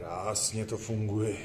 Krásně to funguje.